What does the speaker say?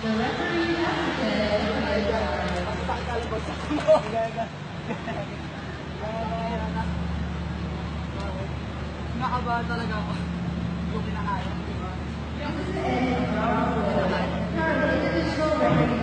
The referee has Nakabahan talaga ako. Hindi ko kinakaya. Thank you.